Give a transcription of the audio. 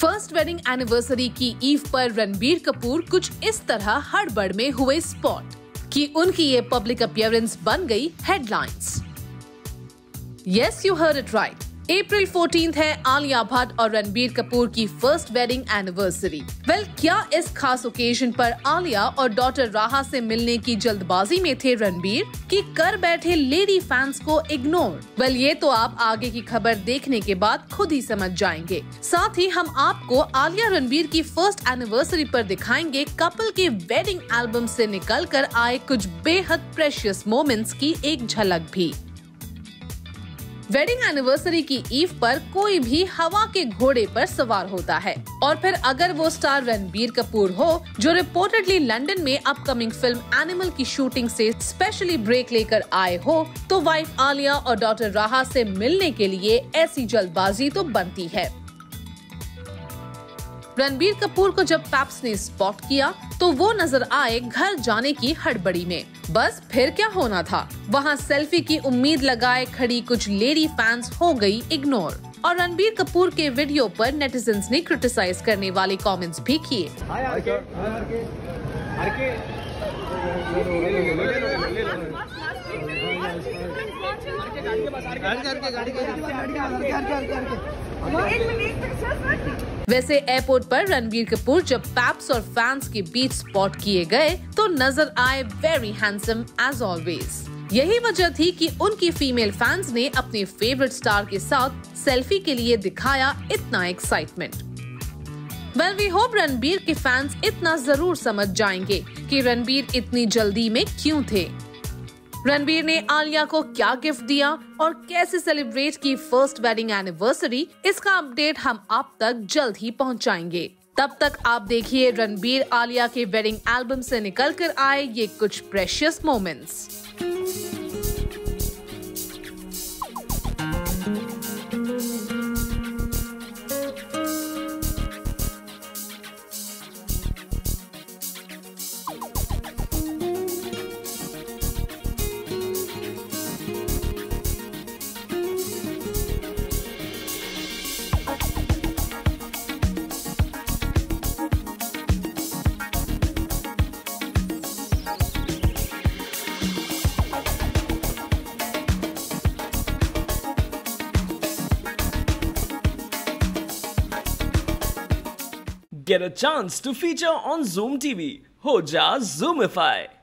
First wedding anniversary की eve पर रणबीर कपूर कुछ इस तरह हड़बड़ में हुए स्पॉट कि उनकी ये पब्लिक अपियरेंस बन गई headlines yes you heard it right April 14 है आलिया भट्ट और रणबीर कपूर की फ़र्स्ट वेडिंग एनिवर्सरी वेल क्या इस खास ओकेजन पर आलिया और डॉटर राहा से मिलने की जल्दबाजी में थे रणबीर? कि कर बैठे लेडी फैंस को इग्नोर वेल ये तो आप आगे की खबर देखने के बाद खुद ही समझ जाएँगे। साथ ही हम आपको आलिया रणबीर की फ़र्स्ट एनिवर्सरी पर दिखाएँगे कपल के वेडिंग एल्बम से निकलकर आए कुछ बेहद प्रेशियस मोमेंट्स की एक झलक भी। वेडिंग एनिवर्सरी की ईव पर कोई भी हवा के घोड़े पर सवार होता है। और फिर अगर वो स्टार रणबीर कपूर हो, जो रिपोर्टेडली लंदन में अपकमिंग फ़िल्म एनिमल की शूटिंग से स्पेशली ब्रेक लेकर आए हो तो वाइफ आलिया और डॉटर राहा से मिलने के लिए ऐसी जल्दबाजी तो बनती है। रणबीर कपूर को जब पैप्स ने स्पॉट किया तो वो नज़र आए घर जाने की हड़बड़ी में बस फिर क्या होना था वहाँ सेल्फी की उम्मीद लगाए खड़ी कुछ लेडी फैंस हो गई इग्नोर और रणबीर कपूर के वीडियो पर नेटिजन्स ने क्रिटिसाइज करने वाले कमेंट्स भी किए गाड़ी करके गाड़ी करके एक मिनट एक मिनट वैसे एयरपोर्ट पर रणबीर कपूर जब पैप्स और फैंस के बीच स्पॉट किए गए तो नज़र आए वेरी हैंडसम एज ऑलवेज यही वजह थी कि उनकी फीमेल फैंस ने अपने फेवरेट स्टार के साथ सेल्फी के लिए दिखाया इतना excitement well we hope Ranbir के फैंस इतना ज़रूर समझ जाएँगे कि रणबीर इतनी जल्दी में क्यों थे। रणबीर ने आलिया को क्या गिफ्ट दिया और कैसे सेलिब्रेट की फ़र्स्ट वेडिंग एनिवर्सरी इसका अपडेट हम आप तक जल्द ही पहुंचाएँगे। तब तक आप देखिए रणबीर आलिया के वेडिंग एल्बम से निकल कर आए ये कुछ precious moments Get a chance to feature on Zoom TV. Ho ja Zoomify.